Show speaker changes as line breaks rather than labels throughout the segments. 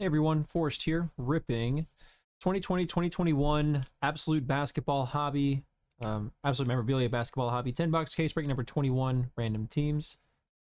Hey everyone, Forrest here, ripping 2020-2021 Absolute Basketball Hobby, um, Absolute Memorabilia Basketball Hobby 10 box case break number 21, random teams.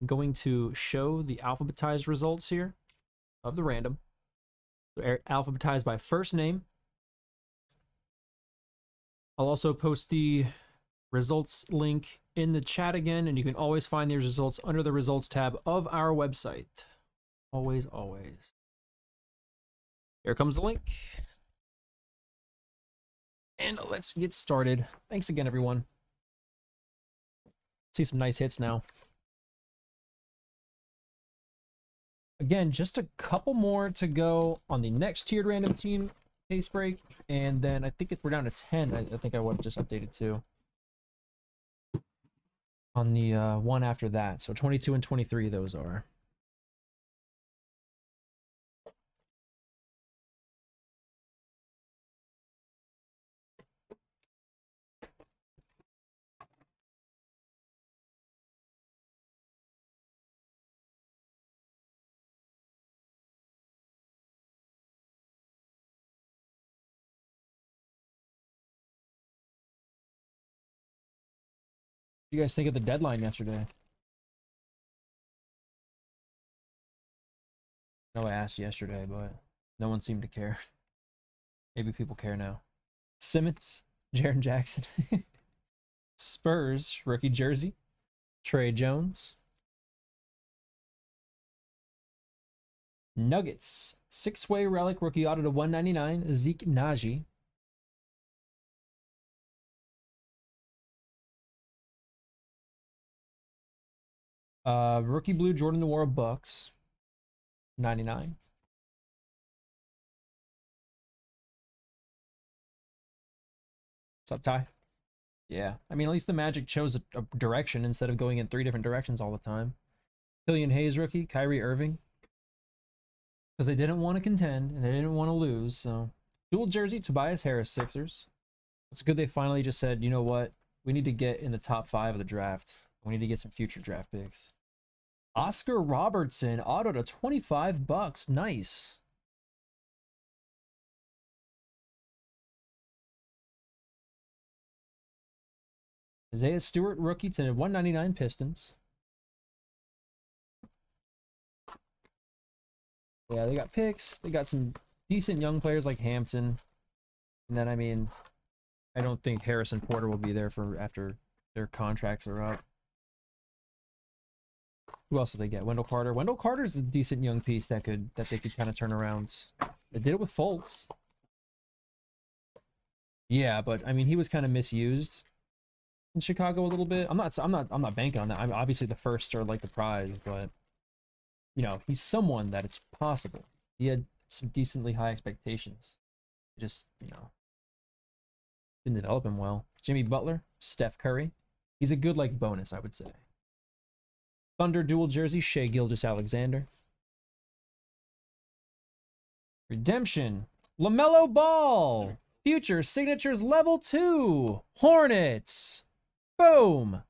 I'm going to show the alphabetized results here of the random. They're alphabetized by first name. I'll also post the results link in the chat again, and you can always find these results under the results tab of our website. Always, always. Here comes the link. And let's get started. Thanks again, everyone. See some nice hits now. Again, just a couple more to go on the next tiered random team case break. And then I think if we're down to 10, I, I think I would have just updated to On the uh, one after that. So 22 and 23, those are. You guys think of the deadline yesterday? No, I asked yesterday, but no one seemed to care. Maybe people care now. Simmons, Jaren Jackson, Spurs, rookie jersey, Tre Jones, Nuggets, six-way relic rookie auto to 199, Zeke Nnaji, Uh, rookie blue Jordan Nwora Bucks, 99. What's up, Ty? Yeah, I mean, at least the Magic chose a, a, direction instead of going in three different directions all the time. Killian Hayes rookie, Kyrie Irving. Because they didn't want to contend and they didn't want to lose, so. Dual jersey, Tobias Harris, Sixers. It's good they finally just said, you know what? We need to get in the top five of the draft. We need to get some future draft picks. Oscar Robertson, auto to 25 bucks. Nice. Isaiah Stewart, rookie to 199 Pistons. Yeah, they got picks. They got some decent young players like Hampton. And then, I mean, I don't think Harrison Porter will be there for after their contracts are up. Who else did they get? Wendell Carter. Wendell Carter's a decent young piece that could that they could kind of turn around. They did it with Fultz. Yeah, but I mean he was kind of misused in Chicago a little bit. I'm not I'm not I'm not banking on that. I'm obviously the first are like the prize, but you know, he's someone that it's possible. He had some decently high expectations. just, you know, didn't develop him well. Jimmy Butler, Steph Curry. He's a good like bonus, I would say. Thunder dual jersey, Shai Gilgeous-Alexander. Redemption, LaMelo Ball. Future signatures level 2. Hornets. Boom.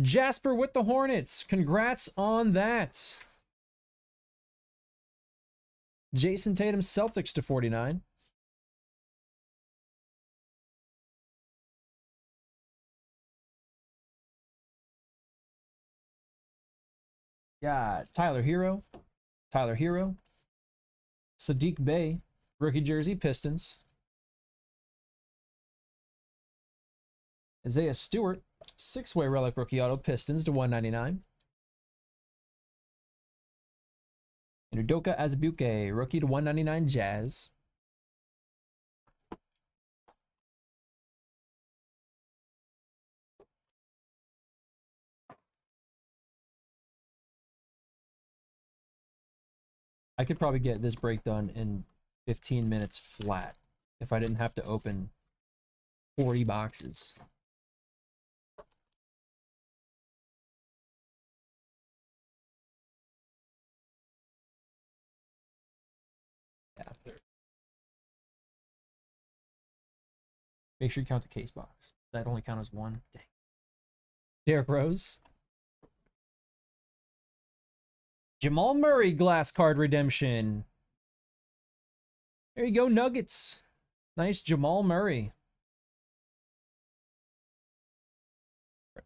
Jasper with the Hornets. Congrats on that. Jayson Tatum Celtics to 49. Got Tyler Herro, Tyler Herro, Sadiq Bey, rookie jersey, Pistons. Isaiah Stewart, six-way relic rookie auto, Pistons to 199. And Udoka Azubuike, rookie to 199, Jazz. I could probably get this break done in 15 minutes flat if I didn't have to open 40 boxes. Yeah. Make sure you count the case box. That only count as one. Dang. Derrick Rose. Jamal Murray glass card redemption. There you go, Nuggets. Nice Jamal Murray.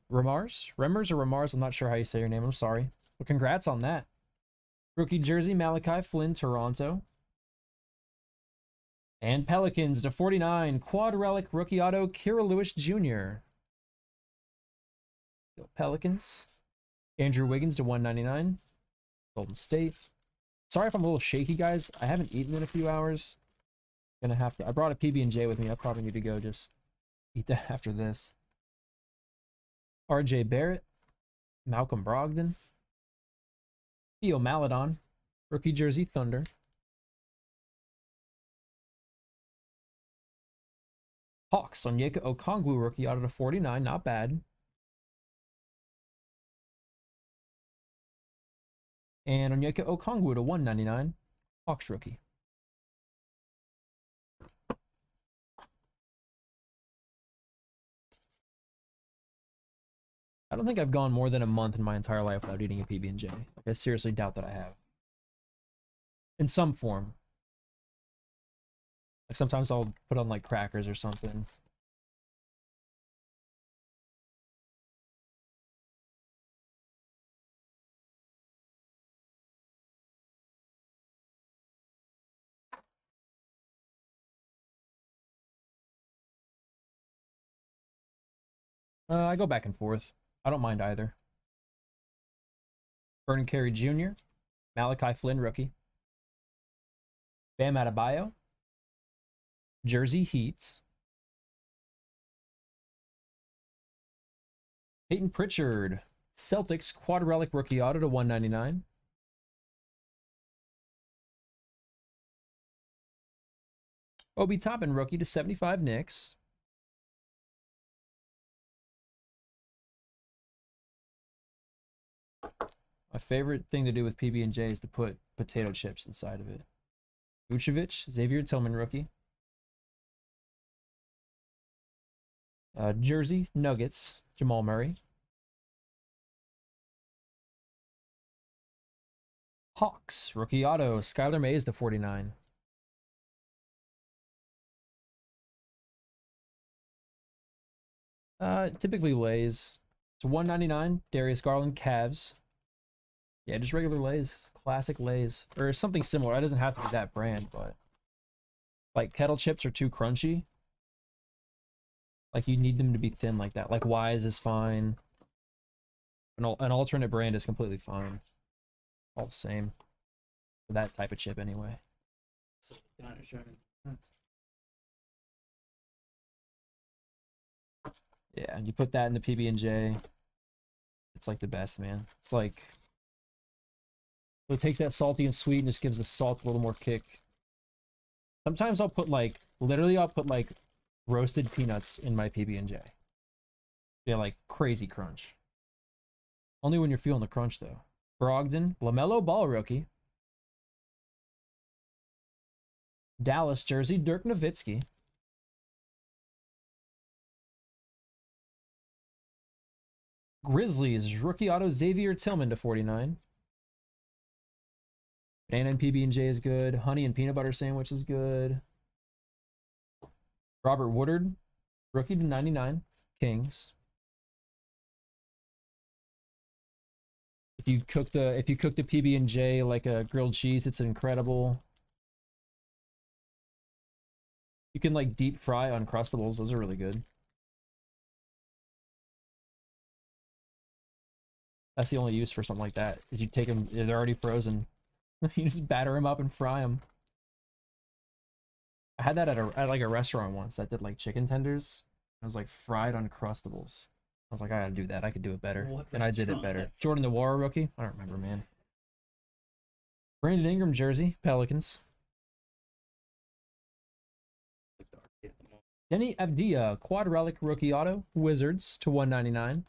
Ramars? Remers or Ramars? I'm not sure how you say your name. I'm sorry. But congrats on that. Rookie jersey, Malachi Flynn, Toronto. And Pelicans to 49, quad relic rookie auto, Kira Lewis Jr. Pelicans. Andrew Wiggins to 199. Golden State. Sorry if I'm a little shaky, guys. I haven't eaten in a few hours. Gonna have to. I brought a PB and J with me. I probably need to go just eat that after this. R.J. Barrett, Malcolm Brogdon, Theo Maledon, rookie jersey Thunder. Hawks on Onyeka Okongwu rookie out of the 49, not bad. And Onyeka Okongwu to 199, Hawks rookie. I don't think I've gone more than a month in my entire life without eating a PB&J. I seriously doubt that I have. In some form. Like sometimes I'll put on like crackers or something. Uh, I go back and forth. I don't mind either. Vernon Carey Jr., Malachi Flynn, rookie. Bam Adebayo, Jersey Heat. Peyton Pritchard, Celtics quad relic rookie auto to 199. Obi Toppin rookie to 75 Knicks. My favorite thing to do with PB&J is to put potato chips inside of it. Vucevic, Xavier Tillman rookie. Uh, Jersey, Nuggets, Jamal Murray. Hawks, rookie auto, Skylar Mays to 49. Uh, typically lays. It's 199, Darius Garland, Cavs. Yeah, just regular Lays, classic Lays, or something similar. It doesn't have to be that brand, but like kettle chips are too crunchy. Like you need them to be thin like that. Like Wise is fine. An, an alternate brand is completely fine. All the same. For that type of chip anyway. Yeah, you put that in the PB and J. It's like the best, man. It's like so it takes that salty and sweet and just gives the salt a little more kick. Sometimes I'll put like, literally I'll put like roasted peanuts in my PB&J. Yeah, like crazy crunch. Only when you're feeling the crunch though. Brogdon, LaMelo Ball rookie. Dallas jersey, Dirk Nowitzki. Grizzlies, rookie auto Xavier Tillman to 49. Banana and PB&J is good. Honey and peanut butter sandwich is good. Robert Woodard, rookie to 99, Kings. If you cooked a if you cooked a PB and J like a grilled cheese, it's incredible. You can like deep fry uncrustables; those are really good. That's the only use for something like that. Is you take them; they're already frozen. you just batter them up and fry them. I had that at a at like a restaurant once that did like chicken tenders. It was like fried uncrustables. I was like, I gotta do that. I could do it better, what and I did it better. Jordan Nwora rookie. I don't remember, man. Brandon Ingram jersey, Pelicans. Deni Avdija, quad relic rookie auto, Wizards to 199.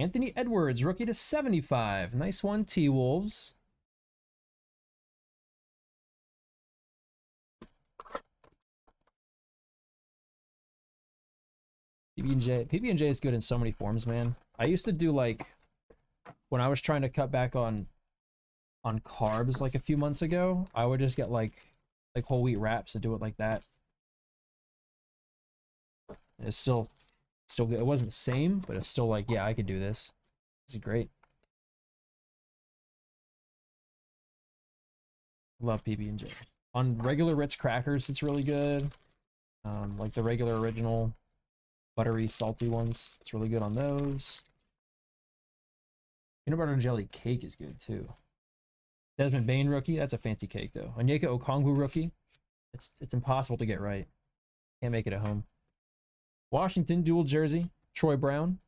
Anthony Edwards, rookie to 75. Nice one, T-Wolves. PB&J PB&J is good in so many forms, man. I used to do like when I was trying to cut back on on carbs like a few months ago, I would just get like like whole wheat wraps and do it like that. It's still still good. It wasn't the same, but it's still like, yeah, I could do this. This is great. Love PB&J. On regular Ritz crackers, it's really good. Um, like the regular original buttery, salty ones. It's really good on those. Peanut butter and jelly cake is good too. Desmond Bane rookie, that's a fancy cake though. Onyeka Okongwu rookie, it's it's impossible to get right. Can't make it at home. Washington dual jersey, Troy Brown.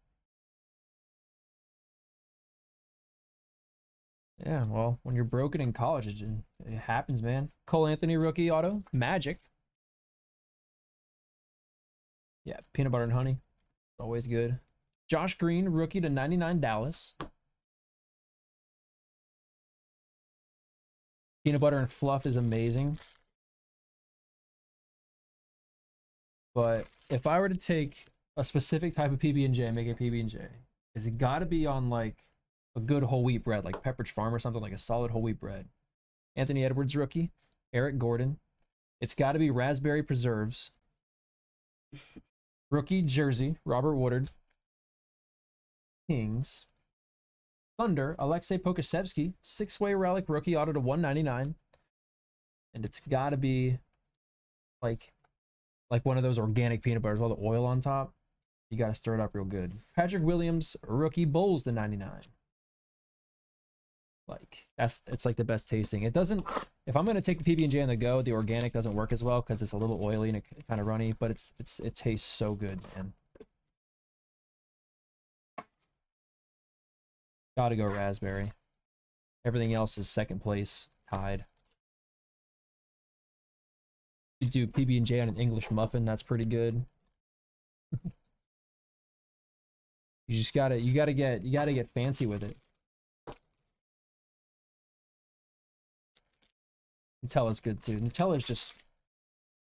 Yeah, well, when you're broken in college, it, happens, man. Cole Anthony rookie auto, Magic. Yeah, peanut butter and honey. Always good. Josh Green, rookie to 99 Dallas. Peanut butter and fluff is amazing. But if I were to take a specific type of PB&J and make a PB&J, is it got to be on like a good whole wheat bread, like Pepperidge Farm or something, like a solid whole wheat bread. Anthony Edwards rookie, Eric Gordon. It's got to be raspberry preserves. Rookie jersey, Robert Woodard. Kings. Thunder, Alexei Pokusevski, six-way relic rookie auto to 199. And it's got to be like like one of those organic peanut butters, all the oil on top. You got to stir it up real good. Patrick Williams, rookie Bulls the 99. Like that's it's like the best tasting. It doesn't. If I'm gonna take the PB and J on the go, the organic doesn't work as well because it's a little oily and it, kind of runny. But it's it's it tastes so good, man. Gotta go raspberry. Everything else is second place, tied. Do PB and J on an English muffin. That's pretty good. you just gotta you gotta get you gotta get fancy with it. Nutella's good too. Nutella's just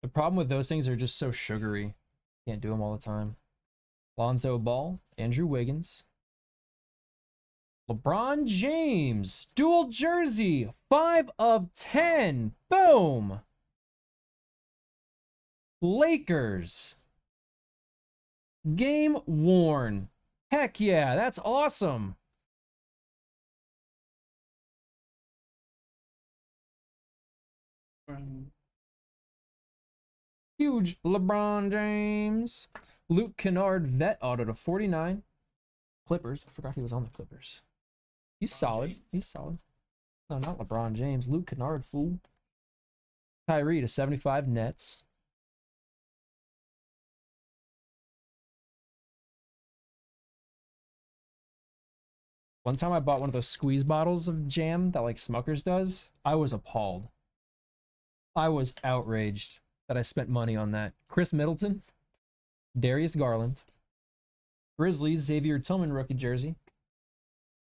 the problem with those things are just so sugary. Can't do them all the time. Lonzo Ball, Andrew Wiggins, LeBron James, dual jersey, 5 of 10. Boom. Lakers. Game worn. Heck yeah, that's awesome. Huge LeBron James. Luke Kennard vet auto to 49. Clippers. I forgot he was on the Clippers. He's solid. He's solid. No, not LeBron James. Luke Kennard, fool. Kyrie to 75 Nets. One time I bought one of those squeeze bottles of jam that like Smuckers does. I was appalled. I was outraged that I spent money on that. Khris Middleton, Darius Garland, Grizzlies, Xavier Tillman rookie jersey.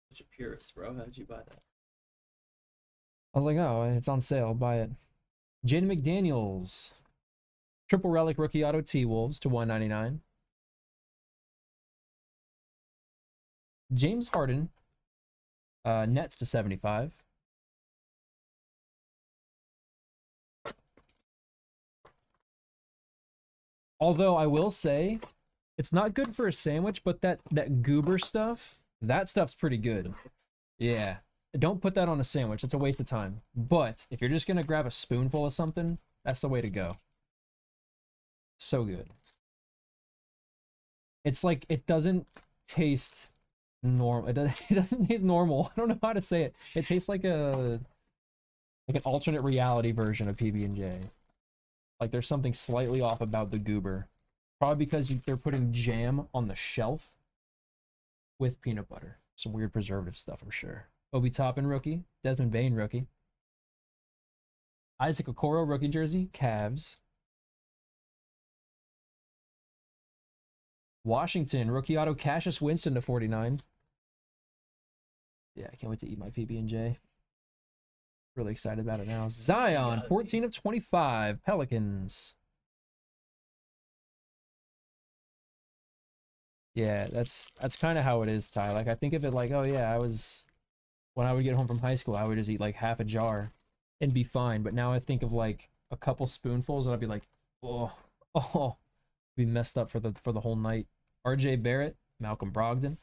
Such a purist, bro. How did you buy that?
I was like, oh, it's on sale. Buy it. Jaden McDaniels, triple relic rookie auto T Wolves to 199. James Harden, uh, Nets to 75. Although I will say, it's not good for a sandwich, but that that goober stuff, that stuff's pretty good. Yeah. Don't put that on a sandwich. It's a waste of time. But if you're just going to grab a spoonful of something, that's the way to go. So good. It's like it doesn't taste normal. It, does, it doesn't taste normal. I don't know how to say it. It tastes like a like an alternate reality version of PB and J. Like there's something slightly off about the goober. Probably because you, they're putting jam on the shelf with peanut butter. Some weird preservative stuff, I'm sure. Obi Toppin rookie. Desmond Bane rookie. Isaac Okoro rookie jersey. Cavs. Washington rookie auto Cassius Winston to 49. Yeah, I can't wait to eat my PB&J. Really excited about it now. Zion, 14 of 25. Pelicans. Yeah, that's that's kind of how it is, Ty. Like I think of it like, oh yeah, I was when I would get home from high school, I would just eat like half a jar and be fine. But now I think of like a couple spoonfuls and I'd be like, oh, oh, be messed up for the for the whole night. R.J. Barrett, Malcolm Brogdon,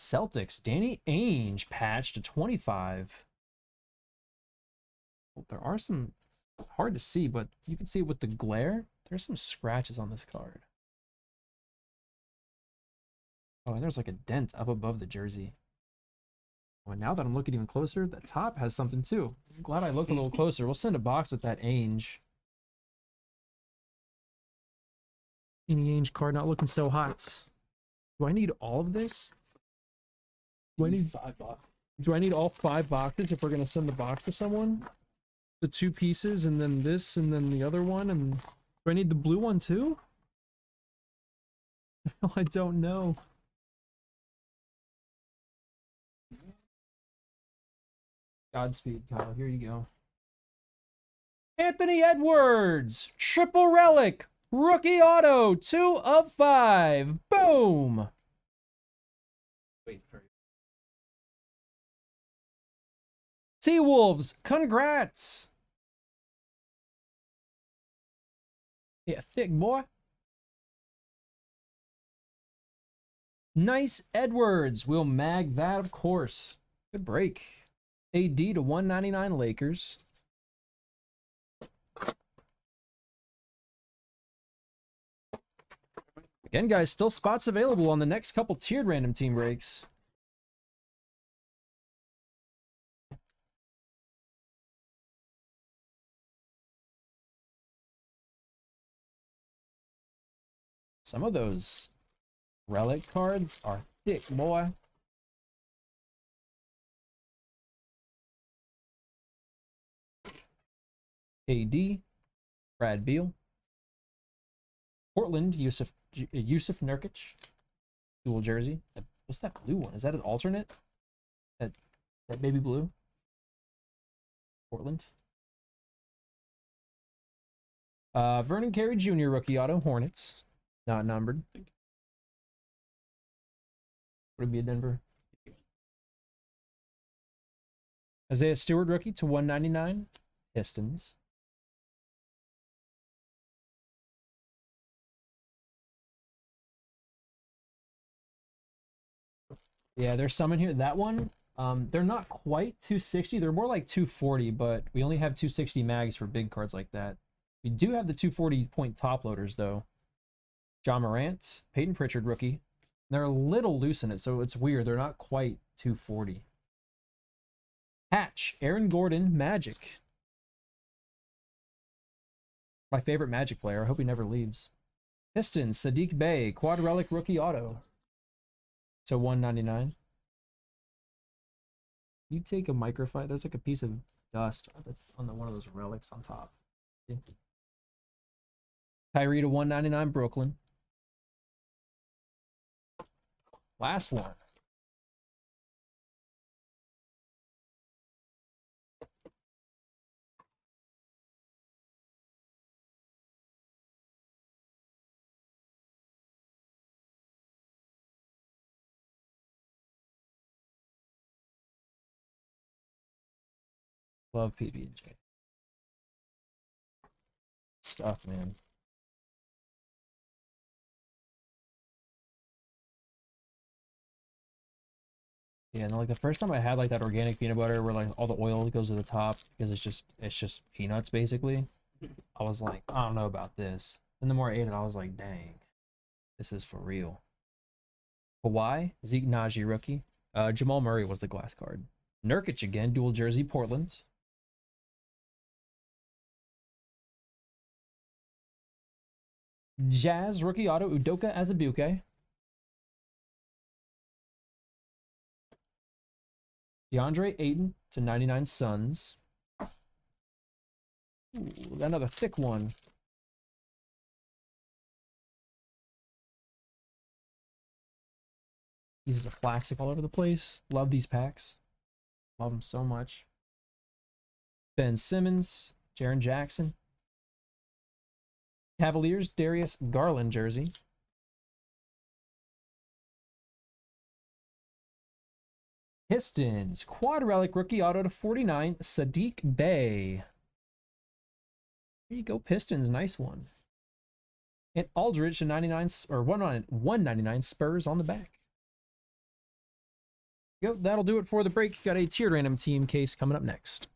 Celtics, Danny Ainge patched to 25. Well, there are some hard to see, but you can see with the glare, there's some scratches on this card. Oh, and there's like a dent up above the jersey. Oh, and now that I'm looking even closer, the top has something too. I'm glad I looked a little closer. We'll send a box with that Ainge. Any Ainge card not looking so hot. Do I need all of this? Do I need
five bucks.
do I need all five boxes if we're gonna send the box to someone? The two pieces and then this and then the other one and do I need the blue one too? I don't know. Godspeed, Kyle. Here you go. Anthony Edwards, triple relic, rookie auto, two of five. Boom. T Wolves, congrats. Yeah, thick boy. Nice Edwards. We'll mag that, of course. Good break. AD to 199 Lakers. Again, guys, still spots available on the next couple tiered random team breaks. Some of those relic cards are thick, boy. AD, Brad Beal. Portland, Jusuf Jusuf Nurkic, dual jersey. What's that blue one? Is that an alternate? That that baby blue. Portland. Uh, Vernon Carey Jr. rookie auto Hornets, not numbered. Would it be a Denver? Isaiah Stewart rookie to 199 Pistons. Yeah, there's some in here. That one, um, they're not quite 260. They're more like 240, but we only have 260 mags for big cards like that. We do have the 240 point top loaders though. Ja Morant, Peyton Pritchard rookie. They're a little loose in it, so it's weird. They're not quite 240. Hatch, Aaron Gordon, Magic. My favorite Magic player. I hope he never leaves. Pistons, Sadiq Bey, Quad Relic rookie auto. So 199. You take a microfiber. There's like a piece of dust on the, on the one of those relics on top. See? Kyrie to 199 Brooklyn. Last one. Love PB and J. Stuff, man. Yeah, and like the first time I had like that organic peanut butter where like all the oil goes to the top because it's just it's just peanuts basically. I was like, I don't know about this. And the more I ate it, I was like, dang, this is for real. Hawaii, Zeke Nnaji rookie. Uh, Jamal Murray was the glass card. Nurkic again, dual jersey, Portland. Jazz rookie auto Udoka Azubuike. DeAndre Ayton to 99 Suns. Ooh, another thick one. Pieces of plastic all over the place. Love these packs. Love them so much. Ben Simmons, Jaren Jackson. Cavaliers, Darius Garland jersey. Pistons, quad relic rookie auto to 49, Sadiq Bey. There you go, Pistons, nice one. And Aldridge to 99 or 199 Spurs on the back. Yep, that'll do it for the break. Got a tiered random team case coming up next.